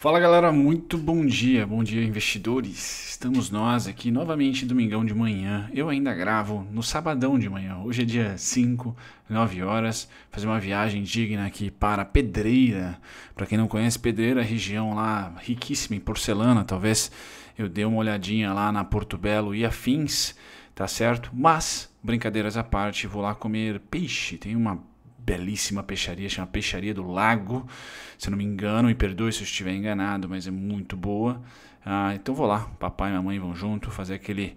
Fala galera, muito bom dia, bom dia investidores. Estamos nós aqui novamente domingão de manhã. Eu ainda gravo no sabadão de manhã. Hoje é dia 5, 9 horas. Fazer uma viagem digna aqui para Pedreira. Para quem não conhece Pedreira, região lá riquíssima em porcelana, talvez eu dê uma olhadinha lá na Porto Belo e afins, tá certo? Mas brincadeiras à parte, vou lá comer peixe. Tem uma belíssima peixaria, chama Peixaria do Lago, se eu não me engano, me perdoe se eu estiver enganado, mas é muito boa. Ah, então vou lá, papai e mamãe vão junto fazer aquele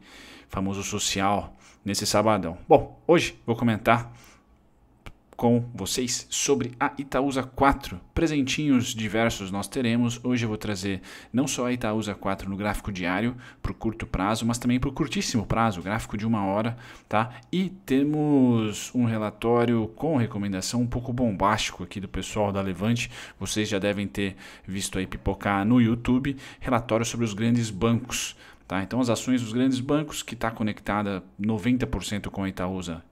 famoso social nesse sabadão. Bom, hoje vou comentar com vocês sobre a Itaúsa 4. Presentinhos diversos nós teremos. Hoje eu vou trazer não só a Itaúsa 4 no gráfico diário para o curto prazo, mas também para o curtíssimo prazo, gráfico de uma hora, tá? E temos um relatório com recomendação um pouco bombástico aqui do pessoal da Levante. Vocês já devem ter visto aí pipocar no YouTube, relatório sobre os grandes bancos. Tá? Então, as ações dos grandes bancos, que está conectada 90% com a Itaúsa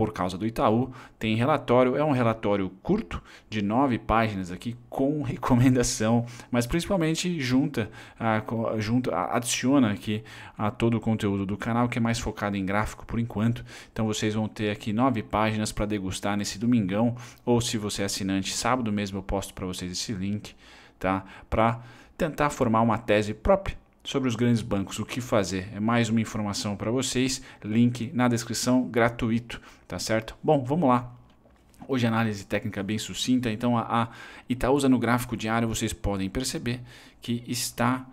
por causa do Itaú. Tem relatório, é um relatório curto, de nove páginas aqui, com recomendação, mas principalmente junta, a, junta adiciona aqui a todo o conteúdo do canal, que é mais focado em gráfico por enquanto. Então vocês vão ter aqui nove páginas para degustar nesse domingão, ou se você é assinante, sábado mesmo eu posto para vocês esse link, tá? Para tentar formar uma tese própria sobre os grandes bancos, o que fazer. É mais uma informação para vocês, link na descrição, gratuito, tá certo? Bom, vamos lá. Hoje análise técnica bem sucinta, então a, a Itaúsa no gráfico diário vocês podem perceber que está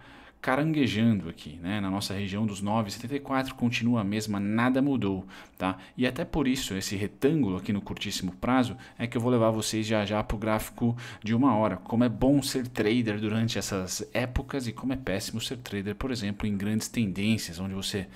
caranguejando aqui, né? Na nossa região dos 9,74 continua a mesma, nada mudou, tá? E até por isso esse retângulo aqui no curtíssimo prazo é que eu vou levar vocês já já para o gráfico de uma hora. Como é bom ser trader durante essas épocas e como é péssimo ser trader, por exemplo, em grandes tendências, onde você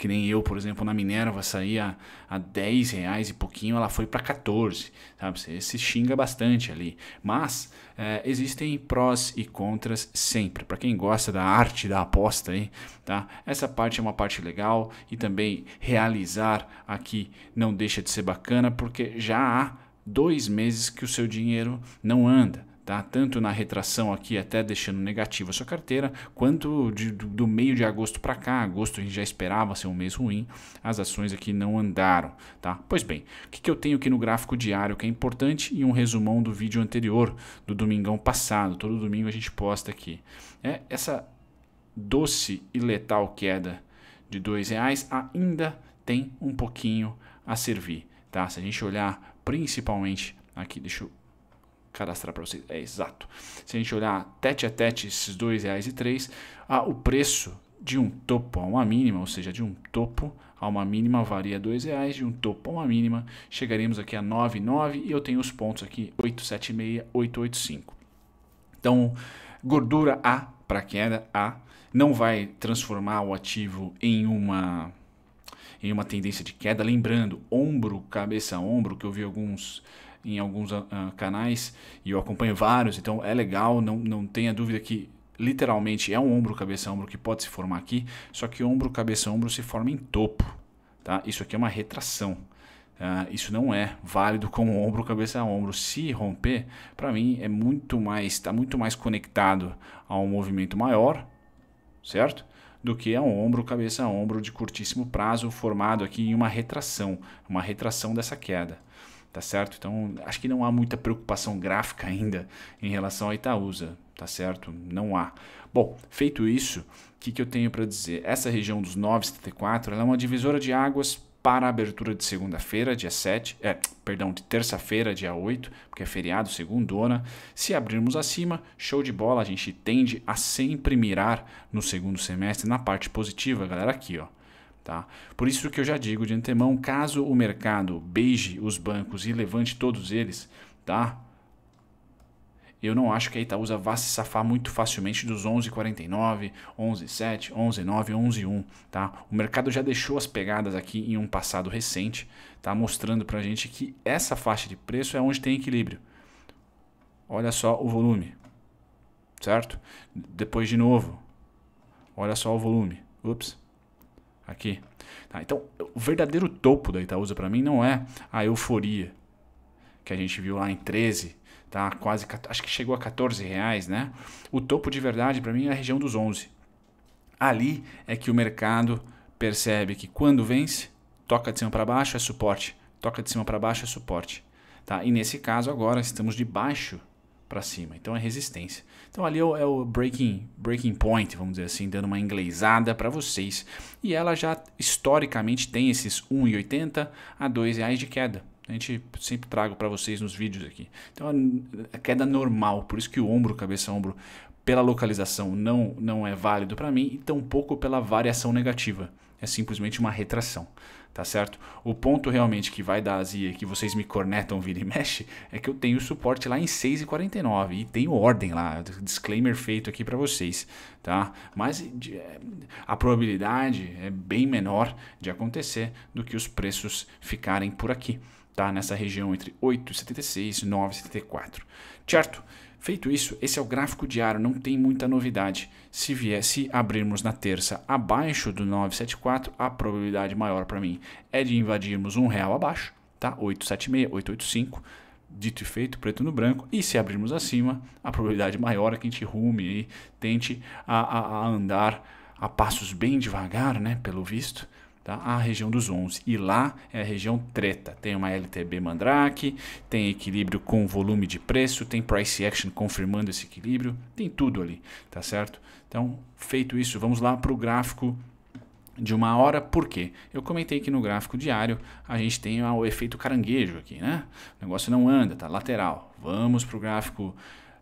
que nem eu, por exemplo, na Minerva saía a 10 reais e pouquinho, ela foi para 14, sabe? Você se xinga bastante ali. Mas é, existem prós e contras sempre. Para quem gosta da arte da aposta aí, tá? Essa parte é uma parte legal e também realizar aqui não deixa de ser bacana, porque já há dois meses que o seu dinheiro não anda tá? tanto na retração aqui, até deixando negativa a sua carteira, quanto de, do, meio de agosto para cá. Agosto a gente já esperava ser um mês ruim, as ações aqui não andaram. Tá? Pois bem, o que, que eu tenho aqui no gráfico diário que é importante e um resumão do vídeo anterior, do domingão passado. Todo domingo a gente posta aqui. É essa doce e letal queda de R$ reais ainda tem um pouquinho a servir. Tá? Se a gente olhar principalmente aqui, deixa eu cadastrar para vocês. É exato. Se a gente olhar tete a tete esses e três, ah, o preço de um topo a uma mínima, ou seja, de um topo a uma mínima varia dois reais, de um topo a uma mínima chegaremos aqui a 9,9 e eu tenho os pontos aqui 876, 885. Então, gordura A para queda A não vai transformar o ativo em uma em uma tendência de queda, lembrando, ombro, cabeça, ombro, que eu vi alguns em alguns uh, canais e eu acompanho vários, então é legal, não, não tenha dúvida que literalmente é um ombro, cabeça, ombro que pode se formar aqui, só que ombro, cabeça, ombro se forma em topo, tá? Isso aqui é uma retração. Uh, isso não é válido como ombro, cabeça, ombro. Se romper, para mim é muito mais, está muito mais conectado a um movimento maior, certo? Do que a um ombro, cabeça, ombro de curtíssimo prazo formado aqui em uma retração, uma retração dessa queda tá certo? Então, acho que não há muita preocupação gráfica ainda em relação à Itaúsa, tá certo? Não há. Bom, feito isso, o que, que eu tenho para dizer? Essa região dos 9,74 é uma divisora de águas para a abertura de segunda-feira, dia 7, é, perdão, de terça-feira, dia 8, porque é feriado, segundona. Se abrirmos acima, show de bola, a gente tende a sempre mirar no segundo semestre na parte positiva, galera, aqui, ó. Tá? Por isso que eu já digo de antemão, caso o mercado beije os bancos e levante todos eles, tá? eu não acho que a Itaúsa vá se safar muito facilmente dos 11,49, 11,7, 11,9, 11,1, tá? O mercado já deixou as pegadas aqui em um passado recente, tá? Mostrando pra gente que essa faixa de preço é onde tem equilíbrio. Olha só o volume, certo? Depois de novo, Olha só o volume. Ups. Aqui. Tá, então, o verdadeiro topo da Itaúsa para mim não é a euforia que a gente viu lá em 13, tá? Quase, acho que chegou a 14 reais, né? O topo de verdade para mim é a região dos 11. Ali é que o mercado percebe que quando vence, toca de cima para baixo é suporte, toca de cima para baixo é suporte, tá? E nesse caso agora estamos de baixo para cima, então é resistência. Então ali é o, é o, breaking, breaking point, vamos dizer assim, dando uma inglesada para vocês. E ela já historicamente tem esses 1,80 a 2 reais de queda. A gente sempre trago para vocês nos vídeos aqui. Então a queda normal, por isso que o ombro, cabeça, ombro, pela localização não, não é válido para mim e tampouco pela variação negativa. É simplesmente uma retração tá certo? O ponto realmente que vai dar azia, que vocês me cornetam, vira e mexe, é que eu tenho suporte lá em 6,49 e tenho ordem lá, disclaimer feito aqui para vocês, tá? Mas a probabilidade é bem menor de acontecer do que os preços ficarem por aqui, tá? Nessa região entre 8,76 e 9,74, certo? Feito isso, esse é o gráfico diário, não tem muita novidade. Se vier, se abrirmos na terça abaixo do 974, a probabilidade maior para mim é de invadirmos um real abaixo, tá? 876, 885, dito e feito, preto no branco. E se abrirmos acima, a probabilidade maior é que a gente rume e tente a, a, a andar a passos bem devagar, né? Pelo visto, tá? a região dos 11. E lá é a região treta. Tem uma LTB Mandrake, tem equilíbrio com volume de preço, tem price action confirmando esse equilíbrio, tem tudo ali, tá certo? Então, feito isso, vamos lá para o gráfico de uma hora, por quê? Eu comentei que no gráfico diário a gente tem o efeito caranguejo aqui, né? O negócio não anda, tá lateral. Vamos para o gráfico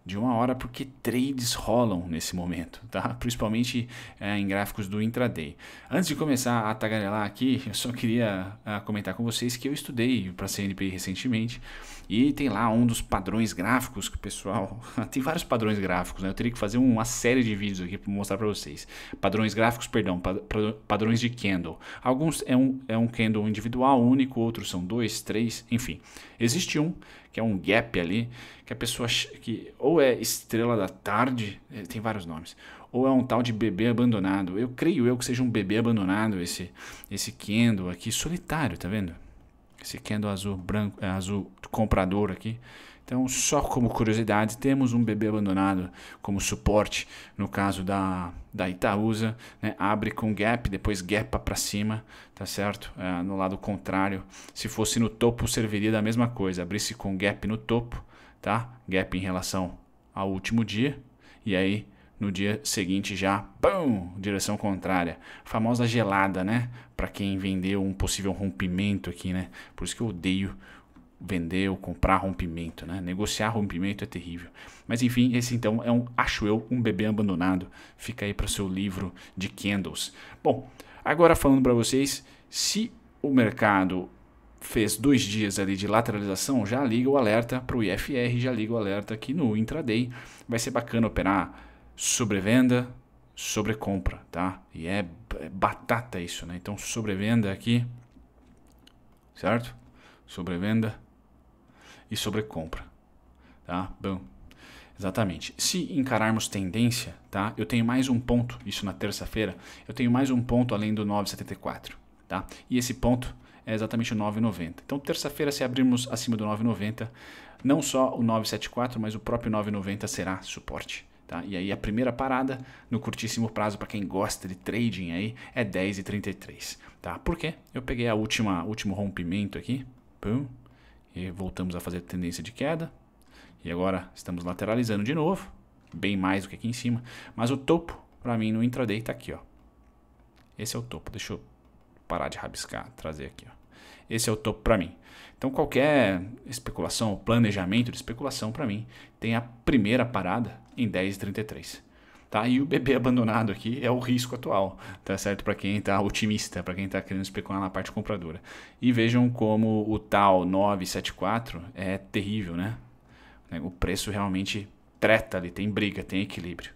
de uma hora porque trades rolam nesse momento, tá? Principalmente é, em gráficos do intraday. Antes de começar a tagarelar aqui, eu só queria uh, comentar com vocês que eu estudei para CNPI recentemente e tem lá um dos padrões gráficos que o pessoal tem vários padrões gráficos, né? Eu teria que fazer uma série de vídeos aqui para mostrar para vocês. Padrões gráficos, perdão, padrões de candle. Alguns é um é um candle individual único, outros são dois, três, enfim. Existe um que é um gap ali, que a pessoa que ou é estrela da tarde, eh, tem vários nomes, ou é um tal de bebê abandonado. Eu creio eu que seja um bebê abandonado esse esse candle aqui solitário, tá vendo? Esse candle azul branco, é azul comprador aqui. Então, só como curiosidade, temos um bebê abandonado como suporte no caso da, da Itaúsa. Né? Abre com gap, depois gap para cima, tá certo? É, no lado contrário, se fosse no topo, serviria da mesma coisa. Abrisse com gap no topo, tá? Gap em relação ao último dia. E aí, no dia seguinte já, pum, direção contrária. famosa gelada, né? Para quem vendeu um possível rompimento aqui, né? Por isso que eu odeio vender ou comprar rompimento, né? Negociar rompimento é terrível. Mas enfim, esse então é um, acho eu, um bebê abandonado. Fica aí para o seu livro de candles. Bom, agora falando para vocês, se o mercado fez dois dias ali de lateralização, já liga o alerta para o IFR, já liga o alerta aqui no intraday. Vai ser bacana operar sobrevenda, sobrecompra, tá? E é, é batata isso, né? Então sobrevenda aqui, certo? Sobrevenda e sobre compra, tá? Bom, exatamente. Se encararmos tendência, tá? Eu tenho mais um ponto, isso na terça-feira, eu tenho mais um ponto além do 9,74, tá? E esse ponto é exatamente o 9,90. Então, terça-feira, se abrirmos acima do 9,90, não só o 974, mas o próprio 990 será suporte. Tá? E aí a primeira parada no curtíssimo prazo para quem gosta de trading aí é 10,33. Tá? Por quê? Eu peguei a última último rompimento aqui, pum, e voltamos a fazer tendência de queda. E agora estamos lateralizando de novo, bem mais do que aqui em cima. Mas o topo, para mim, no intraday está aqui. Ó. Esse é o topo. Deixa eu parar de rabiscar, trazer aqui. Ó. Esse é o topo para mim. Então qualquer especulação, planejamento de especulação para mim tem a primeira parada em 10,33. Tá? E o bebê abandonado aqui é o risco atual, tá certo? Para quem está otimista, para quem está querendo especular na parte compradora. E vejam como o tal 974 é terrível, né? O preço realmente treta ali, tem briga, tem equilíbrio.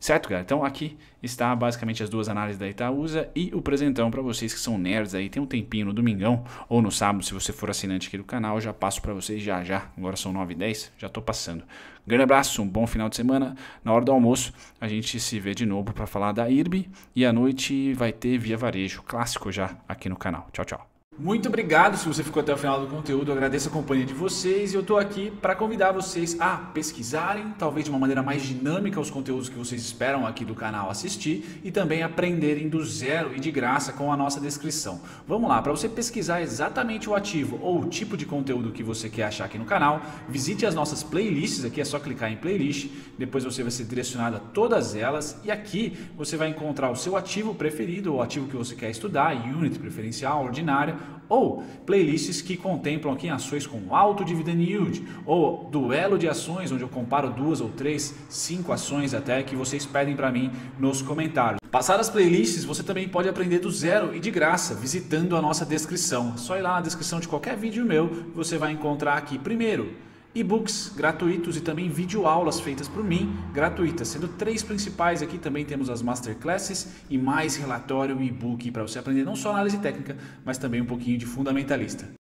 Certo, galera? Então aqui está basicamente as duas análises da Itaúsa e o presentão para vocês que são nerds aí. Tem um tempinho no domingão ou no sábado, se você for assinante aqui do canal, eu já passo para vocês já já. Agora são 9 e 10, já estou passando. Grande abraço, um bom final de semana. Na hora do almoço, a gente se vê de novo para falar da IRB e à noite vai ter Via Varejo, clássico já aqui no canal. Tchau, tchau. Muito obrigado se você ficou até o final do conteúdo, eu agradeço a companhia de vocês e eu estou aqui para convidar vocês a pesquisarem, talvez de uma maneira mais dinâmica, os conteúdos que vocês esperam aqui do canal assistir e também aprenderem do zero e de graça com a nossa descrição. Vamos lá, para você pesquisar exatamente o ativo ou o tipo de conteúdo que você quer achar aqui no canal, visite as nossas playlists, aqui é só clicar em playlist, depois você vai ser direcionado a todas elas e aqui você vai encontrar o seu ativo preferido, o ativo que você quer estudar, unit preferencial, ordinária ou playlists que contemplam aqui ações com alto dividend yield, ou duelo de ações, onde eu comparo duas ou três, cinco ações até que vocês pedem para mim nos comentários. Passar as playlists, você também pode aprender do zero e de graça, visitando a nossa descrição. É só ir lá na descrição de qualquer vídeo meu, você vai encontrar aqui primeiro e-books gratuitos e também videoaulas feitas por mim, gratuitas, sendo três principais aqui também temos as masterclasses e mais relatório e e-book para você aprender não só análise técnica, mas também um pouquinho de fundamentalista.